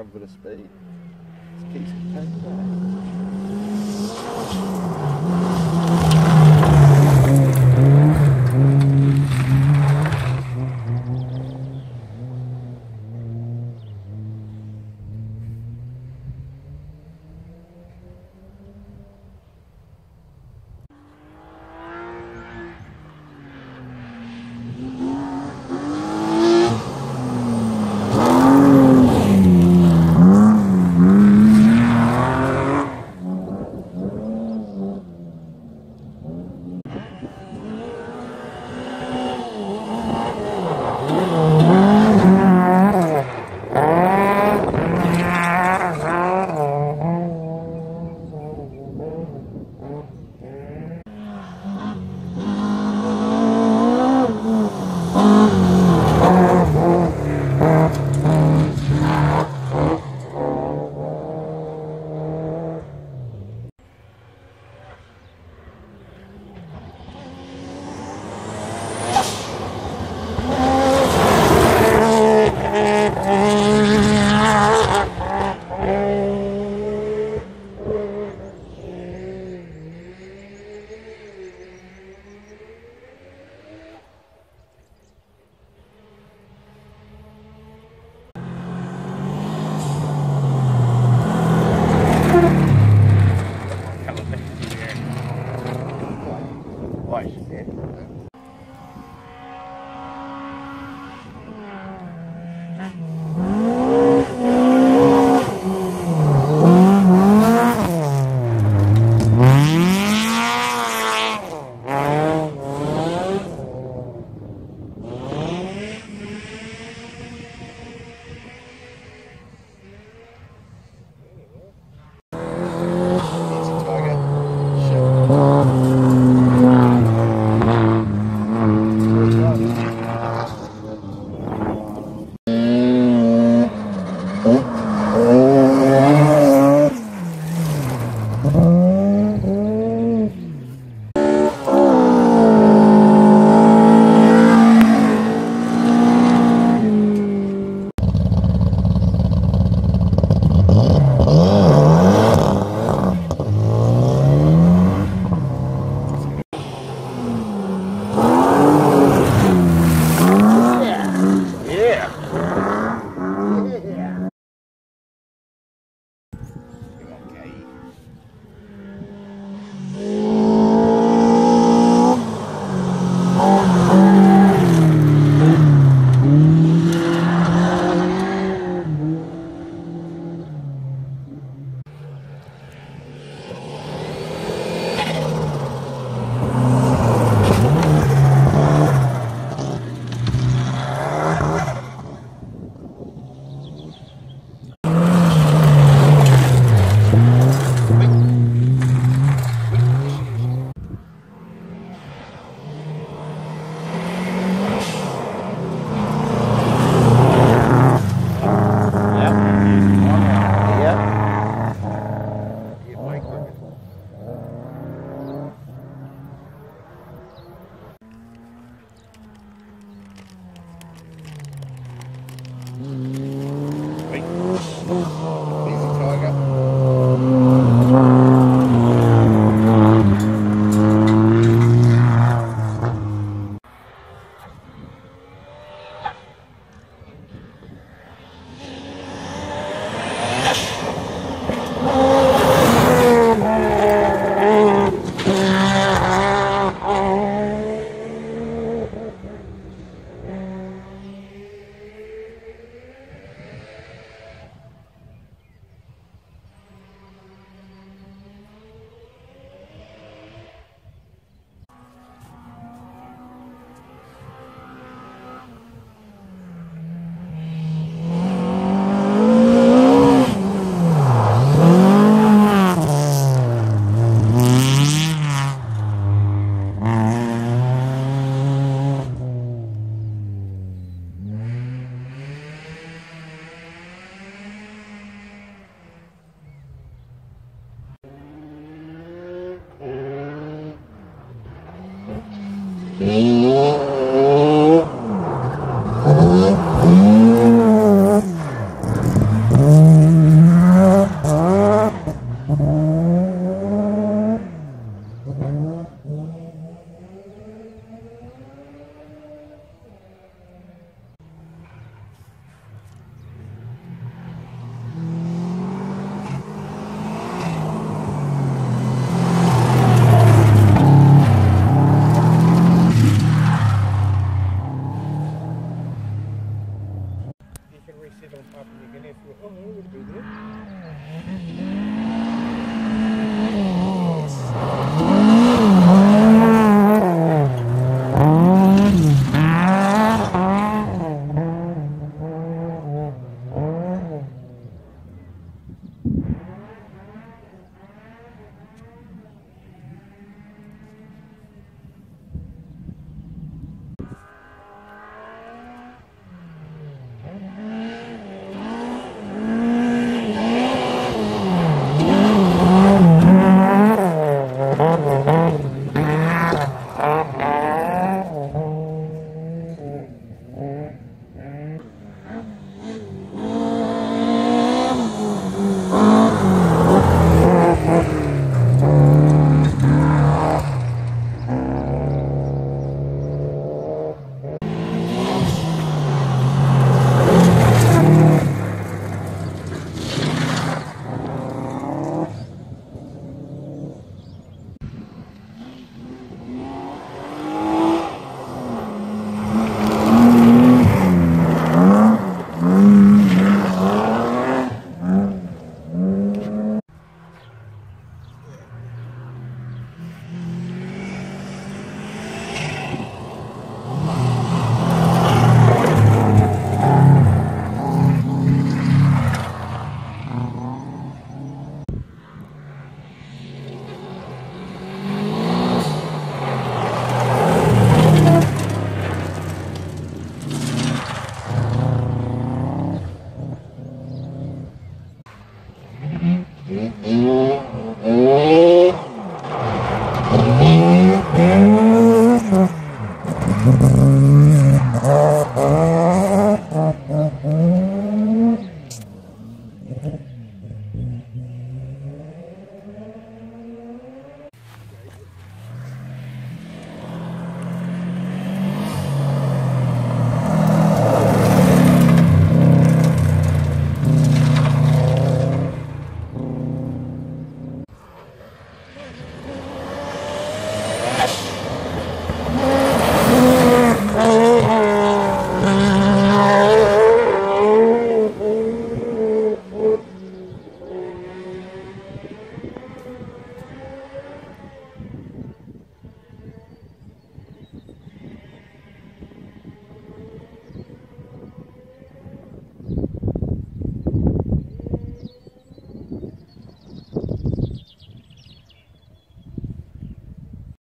I'm going to speed. It's a piece of paper.